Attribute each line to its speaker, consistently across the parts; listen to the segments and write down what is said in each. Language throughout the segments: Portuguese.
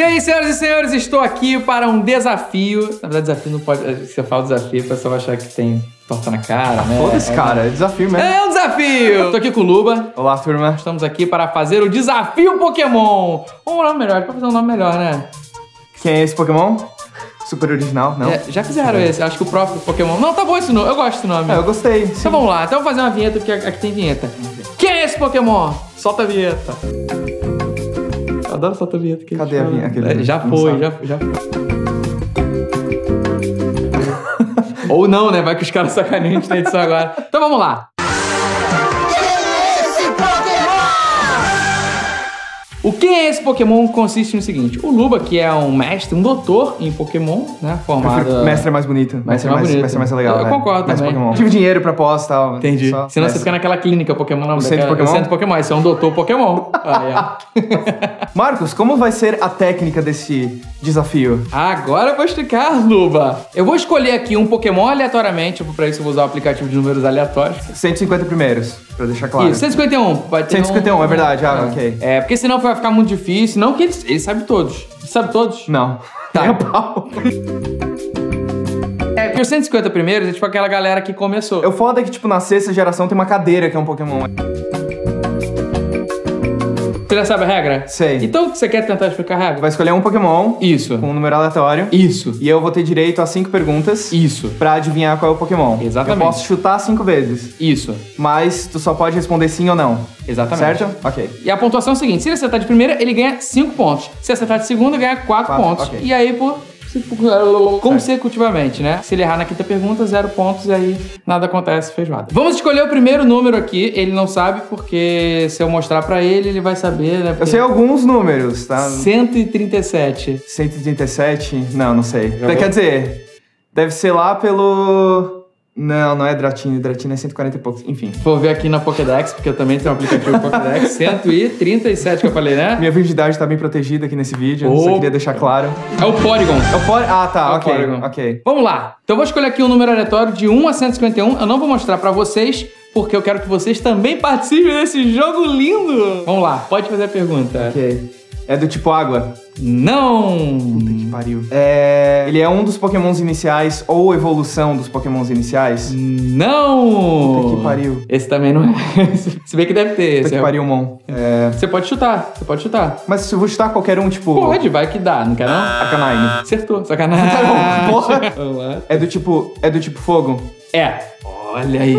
Speaker 1: E aí, senhoras e senhores, estou aqui para um desafio. Na verdade, desafio não pode. Se eu falo desafio, o pessoal vai achar que tem torta na cara, né?
Speaker 2: Foda-se,
Speaker 1: É-
Speaker 2: cara, é desafio mesmo.
Speaker 1: É um desafio! Tô aqui com o Luba.
Speaker 2: Olá, turma.
Speaker 1: Estamos aqui para fazer o desafio Pokémon. Um nome melhor, pra fazer um nome melhor, né?
Speaker 2: Quem é esse Pokémon? Super original, não?
Speaker 1: É, já fizeram esse, acho que o próprio Pokémon. Não, tá bom esse nome, eu gosto desse nome.
Speaker 2: É, eu gostei.
Speaker 1: Então vamos lá, então vou fazer uma vinheta, porque aqui tem vinheta. Quem é esse Pokémon? Solta a vinheta. Adoro solta a vinheta. que
Speaker 2: Cadê a
Speaker 1: falam.
Speaker 2: vinheta?
Speaker 1: É, Já foi, já, já foi. Ou não, né? Vai que os caras sacaneiam a gente na edição agora. Então vamos lá. O que é esse Pokémon consiste no seguinte: o Luba, que é um mestre, um doutor em Pokémon, né? Formado.
Speaker 2: Mestre é mais bonito. Mestre, é mais,
Speaker 1: bonito.
Speaker 2: mestre é mais legal.
Speaker 1: Eu
Speaker 2: é.
Speaker 1: concordo
Speaker 2: Mestre
Speaker 1: também.
Speaker 2: Pokémon. Tive dinheiro pra pós e tal.
Speaker 1: Entendi.
Speaker 2: Só
Speaker 1: Senão você
Speaker 2: mestre.
Speaker 1: fica naquela clínica Pokémon, não.
Speaker 2: Centro
Speaker 1: daquela-
Speaker 2: Pokémon?
Speaker 1: Centro Pokémon, isso é um doutor Pokémon. Ah,
Speaker 2: Marcos, como vai ser a técnica desse desafio?
Speaker 1: é. Agora eu vou explicar, Luba. Eu vou escolher aqui um Pokémon aleatoriamente, pra isso eu vou usar o aplicativo de números aleatórios.
Speaker 2: 150 primeiros, pra deixar claro.
Speaker 1: Isso, 151. Vai ter
Speaker 2: 151,
Speaker 1: um-
Speaker 2: é verdade. Ah,
Speaker 1: é.
Speaker 2: ok.
Speaker 1: É, porque senão vai ficar muito difícil. Não que ele, ele sabe todos. Ele sabe todos?
Speaker 2: Não.
Speaker 1: Tá.
Speaker 2: A pau.
Speaker 1: É, porque os 150 primeiros é tipo aquela galera que começou.
Speaker 2: É o foda é que, tipo, na sexta geração tem uma cadeira que é um Pokémon.
Speaker 1: Você já sabe a regra?
Speaker 2: Sei.
Speaker 1: Então você quer tentar explicar a regra?
Speaker 2: Vai escolher um Pokémon
Speaker 1: Isso.
Speaker 2: com um número aleatório.
Speaker 1: Isso.
Speaker 2: E eu vou ter direito a cinco perguntas
Speaker 1: Isso.
Speaker 2: pra adivinhar qual é o Pokémon.
Speaker 1: Exatamente.
Speaker 2: Eu posso chutar cinco vezes,
Speaker 1: Isso.
Speaker 2: mas tu só pode responder sim ou não.
Speaker 1: Exatamente.
Speaker 2: Certo? Ok.
Speaker 1: E a pontuação é a seguinte: se ele acertar de primeira, ele ganha 5 pontos. Se acertar de segunda, ganha 4
Speaker 2: Quatro,
Speaker 1: pontos.
Speaker 2: ok.
Speaker 1: E aí, por. Consecutivamente, né? Se ele errar na quinta pergunta, zero pontos e aí nada acontece, feijoada. Vamos escolher o primeiro número aqui. Ele não sabe, porque se eu mostrar pra ele, ele vai saber, né?
Speaker 2: Eu
Speaker 1: Porque-
Speaker 2: sei alguns números, tá?
Speaker 1: 137.
Speaker 2: 137? Não, não sei.
Speaker 1: Já vou-
Speaker 2: Quer dizer, deve ser lá pelo. Não, não é Dratini. Dratini é 140 e poucos. Enfim.
Speaker 1: Vou ver aqui na Pokédex, porque eu também tenho um aplicativo Pokédex. 137 que eu falei, né?
Speaker 2: Minha virgindade tá bem protegida aqui nesse vídeo,
Speaker 1: Oh.
Speaker 2: só queria deixar claro.
Speaker 1: É o Porygon.
Speaker 2: É o Por- Ah, tá,
Speaker 1: É o
Speaker 2: ok.
Speaker 1: Porygon.
Speaker 2: Ok.
Speaker 1: Vamos lá. Então eu vou escolher aqui um número aleatório de 1 a 151. Eu não vou mostrar pra vocês, porque eu quero que vocês também participem desse jogo lindo. Vamos lá, pode fazer a pergunta.
Speaker 2: Ok. É do tipo água.
Speaker 1: Não.
Speaker 2: Que pariu. É. Ele é um dos pokémons iniciais ou evolução dos pokémons iniciais?
Speaker 1: Não.
Speaker 2: Puta que pariu.
Speaker 1: Esse também não é. Se bem que deve ter.
Speaker 2: Puta que
Speaker 1: é-
Speaker 2: pariu, Mon. É.
Speaker 1: Você pode chutar, você pode chutar.
Speaker 2: Mas se eu vou chutar qualquer um, tipo.
Speaker 1: Pode, vai que dá, não quer não?
Speaker 2: Arcanine.
Speaker 1: Acertou, sacanagem.
Speaker 2: Tá bom, porra.
Speaker 1: Vamos lá.
Speaker 2: É do tipo. É do tipo fogo?
Speaker 1: É. Olha aí.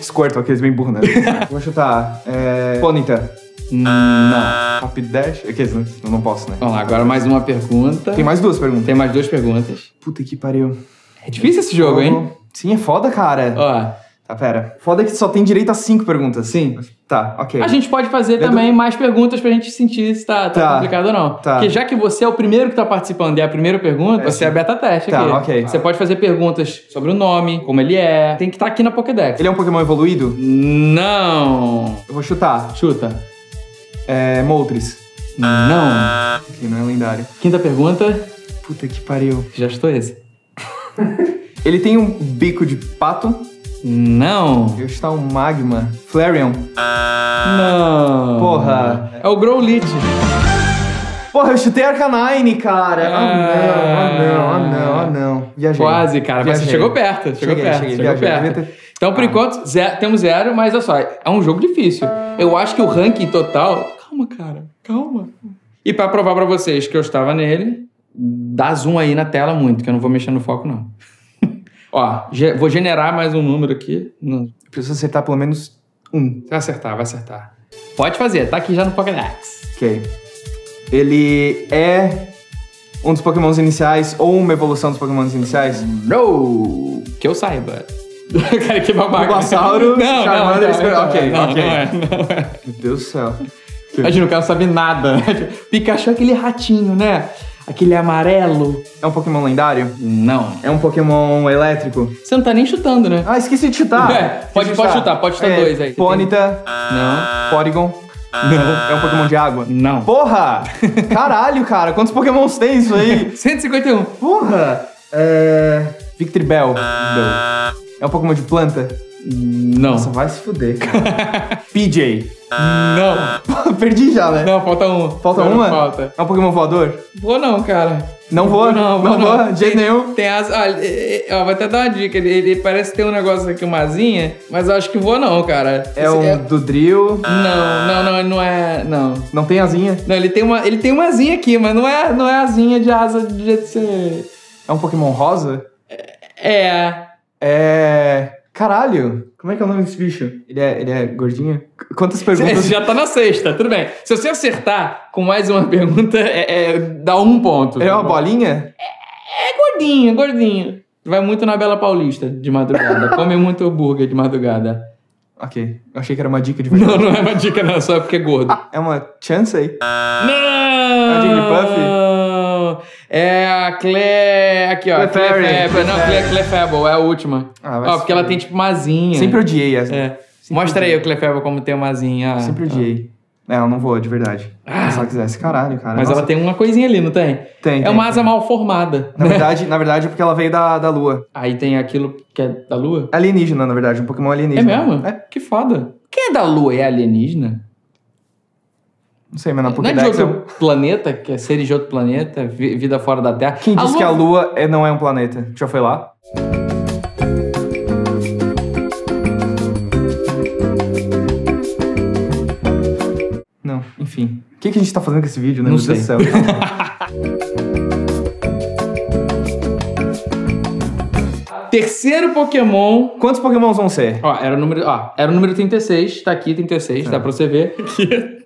Speaker 2: Squirtle, aqueles bem burros, né? vou chutar. É. Ponyta.
Speaker 1: Não.
Speaker 2: Rapid Dash? Aqueles, né? Eu não posso, né?
Speaker 1: Vamos lá, agora mais uma pergunta.
Speaker 2: Tem mais duas perguntas.
Speaker 1: Tem mais duas perguntas.
Speaker 2: Puta que pariu.
Speaker 1: É difícil esse jogo, hein?
Speaker 2: Sim, é foda, cara.
Speaker 1: Ó,
Speaker 2: Tá, pera. Foda que só tem direito a cinco perguntas. Sim. Tá, ok.
Speaker 1: a gente pode fazer
Speaker 2: Edu-
Speaker 1: também mais perguntas pra gente sentir se tá, tá
Speaker 2: Tá.
Speaker 1: complicado ou não.
Speaker 2: Tá.
Speaker 1: Porque já que você é o primeiro que tá participando e é a primeira pergunta,
Speaker 2: É,
Speaker 1: você é beta teste
Speaker 2: Tá,
Speaker 1: aqui.
Speaker 2: ok.
Speaker 1: Você pode fazer perguntas sobre o nome, como ele é. Tem que estar aqui na Pokédex.
Speaker 2: Ele é um Pokémon evoluído?
Speaker 1: Não.
Speaker 2: Eu vou chutar.
Speaker 1: Chuta.
Speaker 2: É. Moltres.
Speaker 1: Não.
Speaker 2: Que não é lendário.
Speaker 1: Quinta pergunta.
Speaker 2: Puta que pariu.
Speaker 1: Já estou esse.
Speaker 2: Ele tem um bico de pato.
Speaker 1: Não.
Speaker 2: Eu chutar um magma. Flareon.
Speaker 1: Não.
Speaker 2: Porra.
Speaker 1: É o Growlithe.
Speaker 2: Porra, eu chutei Arcanine, cara. Ah,
Speaker 1: Ah.
Speaker 2: não, ah, não, ah, não, ah, não. Viajei.
Speaker 1: Quase, cara. Mas você
Speaker 2: Viajei.
Speaker 1: chegou perto. Chegou
Speaker 2: Cheguei,
Speaker 1: perto.
Speaker 2: cheguei,
Speaker 1: chegou
Speaker 2: viajei.
Speaker 1: perto. Então, por
Speaker 2: Ah.
Speaker 1: enquanto, zero- temos zero, mas olha só, é um jogo difícil. Eu acho que o ranking total. Calma, cara. Calma. E pra provar pra vocês que eu estava nele, dá zoom aí na tela muito, que eu não vou mexer no foco, não. Ó, ge- vou generar mais um número aqui. Não.
Speaker 2: Preciso acertar pelo menos um.
Speaker 1: Vai acertar, vai acertar. Pode fazer, tá aqui já no Pokédex.
Speaker 2: Ok. Ele é um dos pokémons iniciais ou uma evolução dos pokémons iniciais?
Speaker 1: No! Que eu saiba. cara, que babaca.
Speaker 2: Bulbasauro,
Speaker 1: não, não,
Speaker 2: Charmander,
Speaker 1: não,
Speaker 2: Squirtle.
Speaker 1: não,
Speaker 2: Ok,
Speaker 1: não,
Speaker 2: ok.
Speaker 1: Não é, não é.
Speaker 2: Meu Deus do céu.
Speaker 1: Imagina, o cara não sabe nada. Pikachu é aquele ratinho, né? Aquele amarelo.
Speaker 2: É um pokémon lendário?
Speaker 1: Não.
Speaker 2: É um pokémon elétrico?
Speaker 1: Você não tá nem chutando, né?
Speaker 2: Ah, esqueci de chutar.
Speaker 1: É, pode- pode chutar, pode chutar
Speaker 2: É,
Speaker 1: dois aí.
Speaker 2: Ponyta,
Speaker 1: Não.
Speaker 2: Porygon.
Speaker 1: Não.
Speaker 2: É um pokémon de água?
Speaker 1: Não.
Speaker 2: Porra! Caralho, cara. Quantos pokémons tem isso aí?
Speaker 1: 151.
Speaker 2: Porra! É... Victreebel. É um pokémon de planta?
Speaker 1: Não.
Speaker 2: Nossa, vai se fuder, cara. PJ.
Speaker 1: Não.
Speaker 2: Perdi já, né?
Speaker 1: Não, falta uma.
Speaker 2: Falta
Speaker 1: Agora
Speaker 2: uma?
Speaker 1: Falta.
Speaker 2: É um Pokémon voador?
Speaker 1: Vou não, cara.
Speaker 2: Não vou,
Speaker 1: Não,
Speaker 2: não,
Speaker 1: vou
Speaker 2: vou, de jeito
Speaker 1: Tem-
Speaker 2: nenhum.
Speaker 1: Tem as. Olha, é, é, ó, vou até dar uma dica. Ele, ele parece ter um negócio aqui, uma asinha, mas eu acho que vou não, cara.
Speaker 2: É
Speaker 1: Esse-
Speaker 2: um do drill,
Speaker 1: Não, não, não, ele não é. Não.
Speaker 2: não tem asinha.
Speaker 1: Não, ele tem uma, ele tem uma asinha aqui, mas não é, não é asinha de asa de jeito que você.
Speaker 2: É um Pokémon rosa?
Speaker 1: É.
Speaker 2: É. Caralho! Como é que é o nome desse bicho? Ele é, ele é gordinho? Qu- Quantas perguntas?
Speaker 1: Você já tá na sexta, tudo bem. Se você acertar com mais uma pergunta, é, é- dá um ponto.
Speaker 2: Ele é uma bolinha?
Speaker 1: É gordinho, gordinho. Vai muito na Bela Paulista de madrugada. Come muito hambúrguer de madrugada.
Speaker 2: Ok. Eu achei que era uma dica de verdade.
Speaker 1: Não, não é uma dica, não, só porque é gordo.
Speaker 2: É uma Chansey?
Speaker 1: Não!
Speaker 2: a Jigglypuff?
Speaker 1: É a Cle... Aqui, ó.
Speaker 2: Clefairy.
Speaker 1: Não, Cle... Clefable, é a última.
Speaker 2: Ah,
Speaker 1: ó, porque ela tem tipo uma asinha.
Speaker 2: Sempre odiei essa.
Speaker 1: É.
Speaker 2: Sempre
Speaker 1: Mostra aí
Speaker 2: odiei.
Speaker 1: o Clefable como tem uma asinha. Ah,
Speaker 2: Sempre
Speaker 1: tá.
Speaker 2: odiei. É, eu não vou, de verdade.
Speaker 1: Ah.
Speaker 2: Se ela quisesse, caralho, cara.
Speaker 1: Mas
Speaker 2: Nossa.
Speaker 1: ela tem uma coisinha ali, não tem?
Speaker 2: Tem,
Speaker 1: É
Speaker 2: tem,
Speaker 1: uma asa
Speaker 2: tem.
Speaker 1: mal formada.
Speaker 2: Na
Speaker 1: né?
Speaker 2: verdade, na verdade, é porque ela veio da, da lua.
Speaker 1: Aí tem aquilo que é da Lua?
Speaker 2: Alienígena, na verdade. Um Pokémon
Speaker 1: É
Speaker 2: alienígena.
Speaker 1: mesmo?
Speaker 2: É.
Speaker 1: Que foda. Quem é da Lua é alienígena?
Speaker 2: Não sei, mas na
Speaker 1: Não é de
Speaker 2: Pokédex...
Speaker 1: outro
Speaker 2: eu-
Speaker 1: planeta, que é seres de outro planeta, vi- vida fora da Terra.
Speaker 2: Quem disse que a Lua é, não é um planeta? Já foi lá? Não, enfim. O que, que a gente tá fazendo com esse vídeo, né?
Speaker 1: Não
Speaker 2: Meu Deus
Speaker 1: sei.
Speaker 2: do céu.
Speaker 1: Terceiro Pokémon.
Speaker 2: Quantos Pokémons vão ser?
Speaker 1: Ó, era o número, ó, era o número 36, tá aqui 36, dá pra você ver.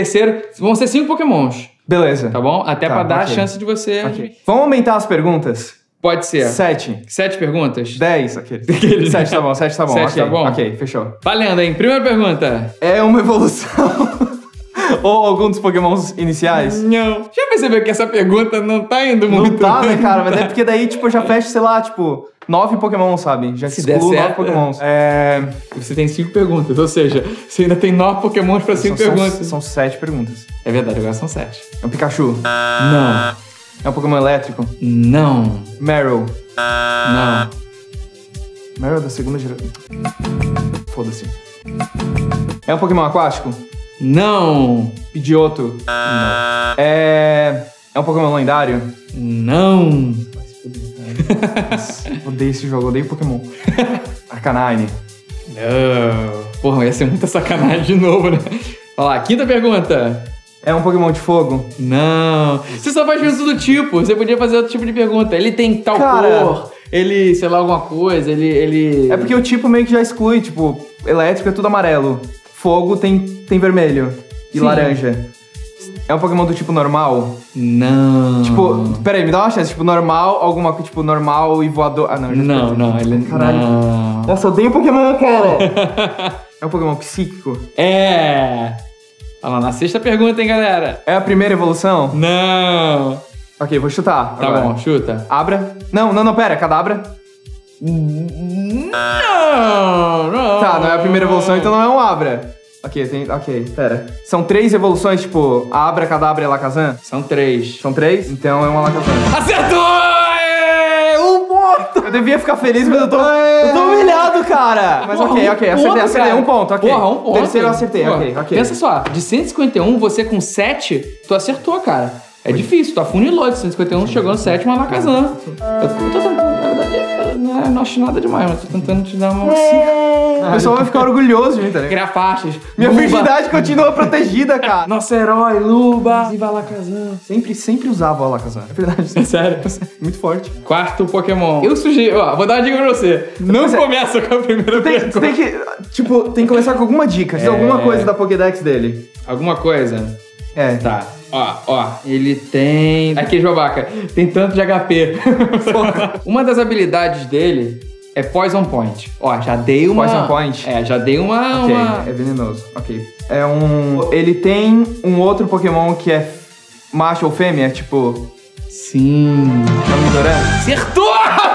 Speaker 1: Terceiro, vão ser cinco Pokémons,
Speaker 2: Beleza.
Speaker 1: tá bom? Até
Speaker 2: Tá,
Speaker 1: pra dar a
Speaker 2: ok.
Speaker 1: chance de você.
Speaker 2: Ok. Vamos aumentar as perguntas?
Speaker 1: Pode ser.
Speaker 2: Sete.
Speaker 1: Sete perguntas?
Speaker 2: Dez, aqueles. Sete tá bom, sete tá bom.
Speaker 1: Sete
Speaker 2: ok.
Speaker 1: tá bom?
Speaker 2: Ok, fechou.
Speaker 1: Valendo, hein? Primeira pergunta.
Speaker 2: É uma evolução? Ou algum dos Pokémons iniciais?
Speaker 1: Não. Já percebeu que essa pergunta não tá indo
Speaker 2: Não
Speaker 1: muito
Speaker 2: tá,
Speaker 1: bem?
Speaker 2: né, cara? Mas é porque daí, tipo, já fecho, sei lá, tipo, nove Pokémon, sabe? Já
Speaker 1: Se
Speaker 2: excluo
Speaker 1: der
Speaker 2: nove
Speaker 1: certo,
Speaker 2: Pokémons. É.
Speaker 1: Você tem cinco perguntas, ou seja, você ainda tem nove Pokémons pra cinco
Speaker 2: são,
Speaker 1: perguntas.
Speaker 2: São, são sete perguntas.
Speaker 1: É verdade, agora são sete.
Speaker 2: É um Pikachu.
Speaker 1: Não.
Speaker 2: É um Pokémon elétrico.
Speaker 1: Não.
Speaker 2: Meryl.
Speaker 1: Não.
Speaker 2: Meryl é da segunda geração. Foda-se. É um Pokémon aquático?
Speaker 1: Não.
Speaker 2: Pidgeotto. É. É um Pokémon lendário?
Speaker 1: Não.
Speaker 2: Odeio esse jogo, odeio Pokémon. Arcanine.
Speaker 1: Não. Porra, ia ser muita sacanagem de novo, né? Olha lá, quinta pergunta.
Speaker 2: É um Pokémon de fogo?
Speaker 1: Não. Você só faz pergunta do tipo. Você podia fazer outro tipo de pergunta. Ele tem tal
Speaker 2: Cara.
Speaker 1: cor. Ele, sei lá, alguma coisa. Ele. ele...
Speaker 2: É porque o tipo meio que já exclui, tipo, elétrico é tudo amarelo. Fogo tem, tem vermelho e
Speaker 1: Sim.
Speaker 2: laranja. É um Pokémon do tipo normal?
Speaker 1: Não.
Speaker 2: Tipo, peraí, me dá uma chance. Tipo, normal, alguma coisa, tipo, normal e voador. Ah, não, já
Speaker 1: Não, não, ele.
Speaker 2: Caralho.
Speaker 1: Não.
Speaker 2: Nossa, eu odeio Pokémon, cara. é um Pokémon psíquico?
Speaker 1: É. Olha lá, na sexta pergunta, hein, galera?
Speaker 2: É a primeira evolução?
Speaker 1: Não.
Speaker 2: Ok, vou chutar.
Speaker 1: Tá
Speaker 2: agora.
Speaker 1: bom, chuta.
Speaker 2: Abra. Não, não, não, pera, cadabra.
Speaker 1: Não, não.
Speaker 2: Tá, não é a primeira evolução, então não é um Abra. Ok, tem. Ok, pera. São três evoluções, tipo, Abra, Cadabra e Alakazam?
Speaker 1: São três.
Speaker 2: São três? Então é um Alakazam.
Speaker 1: Acertou! Um ponto!
Speaker 2: Eu devia ficar feliz, mas eu tô. Eu tô humilhado, cara! Mas
Speaker 1: Porra,
Speaker 2: ok,
Speaker 1: um
Speaker 2: ok, acertei,
Speaker 1: ponto,
Speaker 2: acertei.
Speaker 1: cara.
Speaker 2: Um ponto, ok.
Speaker 1: Porra, um ponto.
Speaker 2: Terceiro eu acertei,
Speaker 1: Porra,
Speaker 2: ok, ok.
Speaker 1: Pensa só, de 151, você com 7, tu acertou, cara. É difícil, tu afunilou de 151, chegou no sétimo Alakazam. Eu tô tentando, na verdade, eu não, não acho nada demais, mas tô tentando te dar uma...
Speaker 2: O pessoal vai ficar orgulhoso de mim, tá ligado?
Speaker 1: Criar faixas.
Speaker 2: Minha
Speaker 1: Luba.
Speaker 2: virgindade continua protegida, cara.
Speaker 1: Nosso herói, Luba. Viva Alakazam.
Speaker 2: Sempre, sempre usava o Alakazam. É verdade.
Speaker 1: É sério.
Speaker 2: Muito forte.
Speaker 1: Quarto Pokémon. Eu sugiro, ó, vou dar uma dica pra você. Não
Speaker 2: Mas é-
Speaker 1: começa com a primeira
Speaker 2: Tem,
Speaker 1: pergunta.
Speaker 2: tem que. Tipo, tem que começar com alguma dica.
Speaker 1: É.
Speaker 2: alguma coisa da Pokédex dele.
Speaker 1: Alguma coisa?
Speaker 2: É.
Speaker 1: Tá. Ó, ó, ele tem. Aqui, babaca. Tem tanto de HP. uma das habilidades dele é Poison Point. Ó, já dei uma.
Speaker 2: Poison Point?
Speaker 1: É, já dei uma.
Speaker 2: Ok,
Speaker 1: uma...
Speaker 2: é venenoso. Ok. É um. Ele tem um outro Pokémon que é macho ou fêmea, tipo.
Speaker 1: Sim.
Speaker 2: É um?
Speaker 1: Acertou!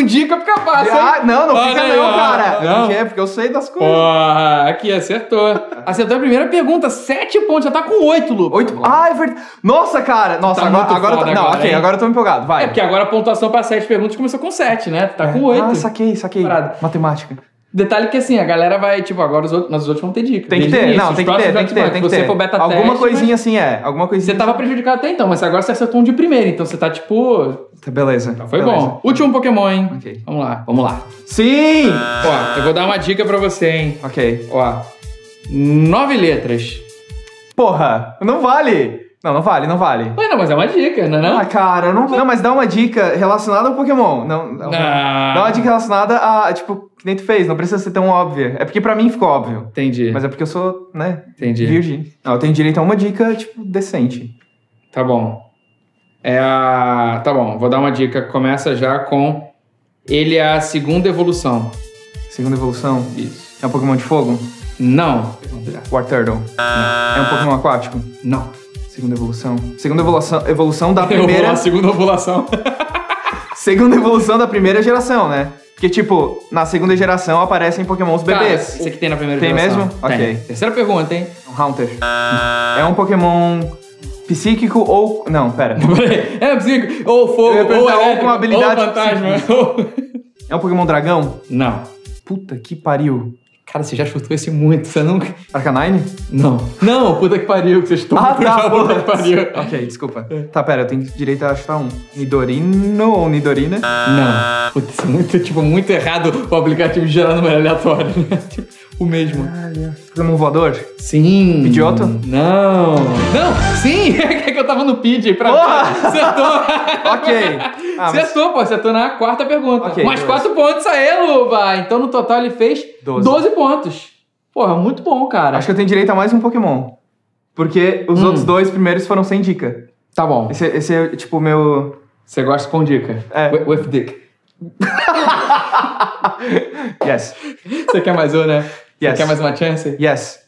Speaker 1: Com dica fica fácil.
Speaker 2: Ah, não, não
Speaker 1: Olha
Speaker 2: fica
Speaker 1: aí,
Speaker 2: não,
Speaker 1: ó.
Speaker 2: cara.
Speaker 1: Não?
Speaker 2: Porque é porque eu sei das coisas.
Speaker 1: Porra, aqui acertou. Acertou a primeira pergunta, sete pontos, já tá com oito, Lu.
Speaker 2: Oito. Ah, é verdade. Nossa, cara. Nossa,
Speaker 1: Tá
Speaker 2: agora,
Speaker 1: muito
Speaker 2: agora eu tô...
Speaker 1: foda
Speaker 2: Não,
Speaker 1: agora,
Speaker 2: ok,
Speaker 1: hein?
Speaker 2: agora eu tô empolgado. Vai.
Speaker 1: É porque agora a pontuação pra sete perguntas começou com sete, né? Tá com oito.
Speaker 2: Ah, saquei, saquei.
Speaker 1: Parada.
Speaker 2: Matemática.
Speaker 1: Detalhe que assim, a galera vai, tipo, agora os outros, nós os outros vão ter dica.
Speaker 2: Tem que ter,
Speaker 1: início.
Speaker 2: não, tem que ter, tem que ter, tem que
Speaker 1: Se
Speaker 2: ter.
Speaker 1: você for beta
Speaker 2: Alguma
Speaker 1: teste,
Speaker 2: coisinha assim é, alguma coisinha.
Speaker 1: Você tava prejudicado até então, mas agora você acertou um de primeira, então você tá tipo.
Speaker 2: Tá, Beleza.
Speaker 1: Tá, foi
Speaker 2: beleza.
Speaker 1: bom. Último Pokémon, hein?
Speaker 2: Ok.
Speaker 1: Vamos lá, vamos lá.
Speaker 2: Sim!
Speaker 1: Ó, eu vou dar uma dica pra você, hein?
Speaker 2: Ok.
Speaker 1: Ó. Nove letras.
Speaker 2: Porra, não vale. Não, não vale, não vale.
Speaker 1: Ué, não, mas é uma dica, não é não?
Speaker 2: Ah, cara, não. Não, mas dá uma dica relacionada ao Pokémon. Não, não. Dá uma dica relacionada a, tipo, que nem tu fez, não precisa ser tão óbvia. É porque pra mim ficou óbvio.
Speaker 1: Entendi.
Speaker 2: Mas é porque eu sou, né,
Speaker 1: Entendi.
Speaker 2: virgem. Não, eu tenho direito a uma dica, tipo, decente.
Speaker 1: Tá bom. É a. Tá bom, vou dar uma dica. Começa já com. Ele é a segunda evolução.
Speaker 2: Segunda evolução.
Speaker 1: Isso.
Speaker 2: É um Pokémon de fogo?
Speaker 1: Não.
Speaker 2: War Turtle. É um Pokémon aquático?
Speaker 1: Não.
Speaker 2: Segunda evolução. Segunda evolução, evolução da
Speaker 1: Eu
Speaker 2: primeira.
Speaker 1: lá, segunda ovulação.
Speaker 2: Segunda evolução da primeira geração, né? Porque, tipo, na segunda geração aparecem Pokémons
Speaker 1: Cara,
Speaker 2: bebês.
Speaker 1: esse aqui tem na primeira
Speaker 2: Tem
Speaker 1: geração.
Speaker 2: mesmo?
Speaker 1: Tem.
Speaker 2: Ok.
Speaker 1: Terceira pergunta, hein?
Speaker 2: Um Haunter. É um Pokémon psíquico ou. Não, pera.
Speaker 1: É psíquico. Ou fogo,
Speaker 2: Eu
Speaker 1: ou
Speaker 2: perguntar, ou
Speaker 1: elétrico,
Speaker 2: com habilidade
Speaker 1: ou fantasma.
Speaker 2: É um Pokémon dragão?
Speaker 1: Não.
Speaker 2: Puta que pariu.
Speaker 1: Cara, você já chutou esse muito, você nunca...
Speaker 2: Arcanine?
Speaker 1: Não. Não, puta que pariu, que você chutou.
Speaker 2: Ah, tá,
Speaker 1: puta que pariu.
Speaker 2: Ok, desculpa. Tá, pera, eu tenho direito a chutar um. Nidorino ou Nidorina?
Speaker 1: Não. Putz, isso é muito, tipo, muito errado o aplicativo gerar número aleatório, né? Tipo, o mesmo.
Speaker 2: Pokémon voador?
Speaker 1: Sim.
Speaker 2: Pidgeotto?
Speaker 1: Não. Não, sim. Tava no Pidgey pra
Speaker 2: Porra!
Speaker 1: ver. Acertou.
Speaker 2: Ok. Ah, mas-
Speaker 1: Acertou, pô. Acertou na quarta pergunta.
Speaker 2: Ok,
Speaker 1: Mais quatro pontos aí, Luba. Então, no total, ele fez
Speaker 2: Doze.
Speaker 1: 12 pontos. Porra, muito bom, cara.
Speaker 2: Acho que eu tenho direito a mais um Pokémon. Porque os
Speaker 1: Hum.
Speaker 2: outros dois primeiros foram sem dica.
Speaker 1: Tá bom.
Speaker 2: Esse, esse é, tipo, o meu.
Speaker 1: Você gosta com dica.
Speaker 2: É.
Speaker 1: With, with dick.
Speaker 2: Yes.
Speaker 1: Você quer mais um, né?
Speaker 2: Yes.
Speaker 1: Você quer mais uma chance?
Speaker 2: Yes.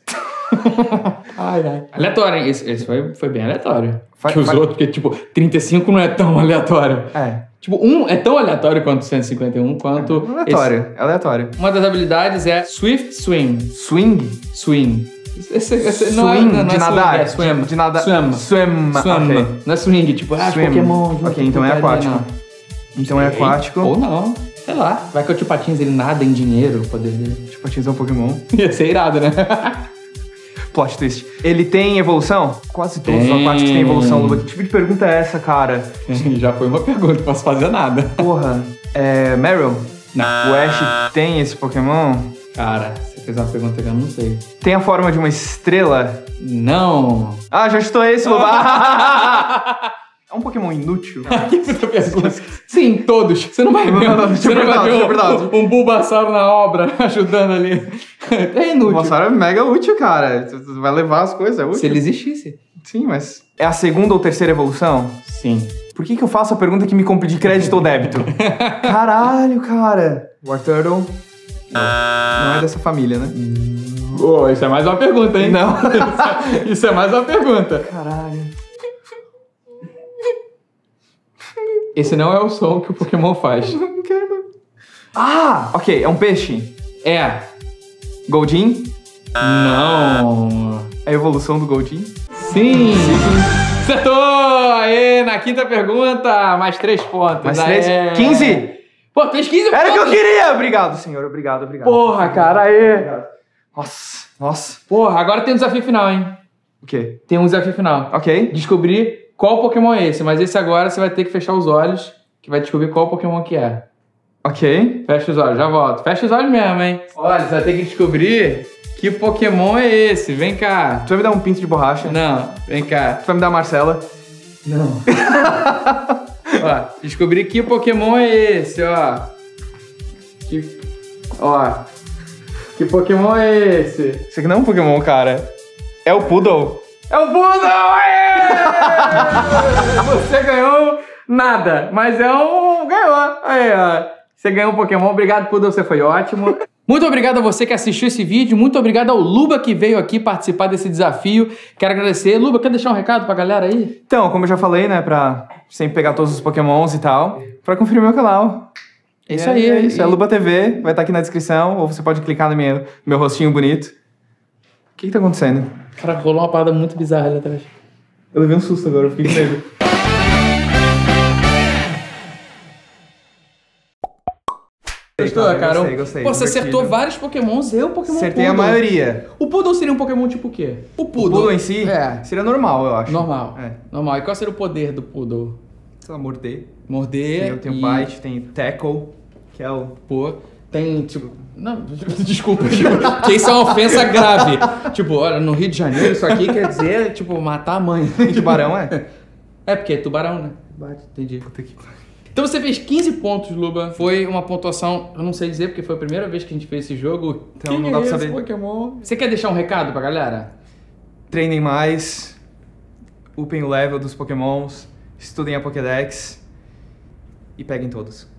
Speaker 1: Ai, ai. Aleatório, hein? Esse, esse foi, foi bem aleatório.
Speaker 2: Fa-
Speaker 1: que os outros, porque, tipo, 35 não é tão aleatório.
Speaker 2: É.
Speaker 1: Tipo, um é tão aleatório quanto 151, quanto.
Speaker 2: Aleatório. É aleatório.
Speaker 1: esse. Uma das habilidades é Swift Swim.
Speaker 2: Swing?
Speaker 1: Swing. Esse, esse não é,
Speaker 2: Swing,
Speaker 1: não, não
Speaker 2: de
Speaker 1: é
Speaker 2: nadar.
Speaker 1: Swing, é swim.
Speaker 2: De, de nadar.
Speaker 1: Swim.
Speaker 2: Swim.
Speaker 1: Swim.
Speaker 2: Ok.
Speaker 1: Não é swing, tipo, ah,
Speaker 2: Swim.
Speaker 1: Pokémon.
Speaker 2: Ok, então é aquático.
Speaker 1: não.
Speaker 2: Então é aquático.
Speaker 1: Ou não. Sei lá. Vai que o tio Patins ele nada em dinheiro, o poder dele.
Speaker 2: Tipo, atingir um Pokémon.
Speaker 1: Ia ser irado, né?
Speaker 2: Plot twist. Ele tem evolução? Quase todos os
Speaker 1: Tem.
Speaker 2: aquáticos têm evolução, Luba. Que tipo de pergunta é essa, cara?
Speaker 1: Já foi uma pergunta, não posso fazer nada.
Speaker 2: Porra. É. Meryl?
Speaker 1: Não.
Speaker 2: O Ash tem esse Pokémon?
Speaker 1: Cara, você fez uma pergunta que eu não sei.
Speaker 2: Tem a forma de uma estrela?
Speaker 1: Não.
Speaker 2: Ah, já estou esse, Luba! é um Pokémon inútil?
Speaker 1: Que pergunta. Sim, todos. Você não vai ver,
Speaker 2: Não, não,
Speaker 1: você
Speaker 2: isso é
Speaker 1: não vai ver
Speaker 2: é verdade.
Speaker 1: um, um Bulbasaur na obra ajudando ali. É inútil.
Speaker 2: Nossa, é mega útil, cara. Tu- Vai levar as coisas, é útil.
Speaker 1: Se ele existisse.
Speaker 2: Sim, mas. É a segunda ou terceira evolução?
Speaker 1: Sim.
Speaker 2: Por que, que eu faço a pergunta que me compre de crédito ou débito? Caralho, cara. War Turtle. Não é dessa família, né?
Speaker 1: Oh, isso é mais uma pergunta, hein?
Speaker 2: Não.
Speaker 1: isso é mais uma pergunta.
Speaker 2: Caralho.
Speaker 1: Esse não é o som que o Pokémon faz.
Speaker 2: Não quero. Ah! Ok, é um peixe.
Speaker 1: É.
Speaker 2: Goldin.
Speaker 1: Não.
Speaker 2: É a evolução do Goldin.
Speaker 1: Sim. Acertou! Aê, na quinta pergunta, mais três pontos.
Speaker 2: Mais
Speaker 1: Aê.
Speaker 2: três? 15?
Speaker 1: Pô, fez 15
Speaker 2: Era o
Speaker 1: pontos.
Speaker 2: que eu queria! Obrigado, senhor. Obrigado, obrigado.
Speaker 1: Porra, cara, aê.
Speaker 2: Nossa, nossa.
Speaker 1: Porra, agora tem um desafio final, hein?
Speaker 2: O quê?
Speaker 1: Tem um desafio final.
Speaker 2: Ok.
Speaker 1: Descobrir qual Pokémon é esse, mas esse agora você vai ter que fechar os olhos, que vai descobrir qual Pokémon que é.
Speaker 2: Ok.
Speaker 1: Fecha os olhos, já volto. Fecha os olhos mesmo, hein? Olha, você vai ter que descobrir que Pokémon é esse. Vem cá.
Speaker 2: Tu vai me dar um pinto de borracha?
Speaker 1: Não, vem cá.
Speaker 2: Tu vai me dar a Marcela?
Speaker 1: Não. ó, descobri que Pokémon é esse, ó. Que. Ó. Que Pokémon é esse?
Speaker 2: Isso aqui não é um Pokémon, cara. É o Poodle.
Speaker 1: É o Poodle! Aê! Você ganhou nada, mas é um. Ganhou. Aí, ó. Você ganhou um Pokémon. Obrigado, Poodle, você foi ótimo. Muito obrigado a você que assistiu esse vídeo. Muito obrigado ao Luba que veio aqui participar desse desafio. Quero agradecer. Luba, quer deixar um recado pra galera aí?
Speaker 2: Então, como eu já falei, né, pra sempre pegar todos os Pokémons e tal, pra conferir meu canal.
Speaker 1: É isso aí.
Speaker 2: É isso,
Speaker 1: e-
Speaker 2: é Luba TV, vai estar aqui na descrição, ou você pode clicar no meu, meu rostinho bonito. O que que tá acontecendo?
Speaker 1: Cara, rolou uma parada muito bizarra ali atrás.
Speaker 2: Eu levei um susto agora, eu fiquei com medo.
Speaker 1: Gostou,
Speaker 2: cara,
Speaker 1: cara?
Speaker 2: gostei, gostei,
Speaker 1: Pô, você acertou vários pokémons, eu Pokémon
Speaker 2: Acertei a
Speaker 1: Poodle.
Speaker 2: maioria.
Speaker 1: O Poodle seria um Pokémon tipo o quê? O
Speaker 2: O
Speaker 1: Poodle.
Speaker 2: em si
Speaker 1: É.
Speaker 2: seria normal, eu acho.
Speaker 1: Normal.
Speaker 2: É.
Speaker 1: Normal. E qual seria o poder do Poodle?
Speaker 2: Sei lá, morder.
Speaker 1: Morder.
Speaker 2: Tem, tem
Speaker 1: e...
Speaker 2: o bite, tem tackle, que é o...
Speaker 1: Pô, tem, tipo. Não, desculpa, tipo, que isso é uma ofensa grave. Tipo, olha, no Rio de Janeiro, isso aqui quer dizer, tipo, matar a mãe.
Speaker 2: E tubarão, é?
Speaker 1: É, porque é tubarão, né? Bate, entendi.
Speaker 2: Puta que
Speaker 1: Então você fez 15 pontos, Luba. Foi uma pontuação, eu não sei dizer, porque foi a primeira vez que a gente fez esse jogo.
Speaker 2: Então
Speaker 1: Quem
Speaker 2: não dá
Speaker 1: é
Speaker 2: pra
Speaker 1: esse
Speaker 2: saber.
Speaker 1: Pokémon? Você quer deixar um recado pra galera?
Speaker 2: Treinem mais, upem o level dos pokémons, estudem a Pokédex e peguem todos.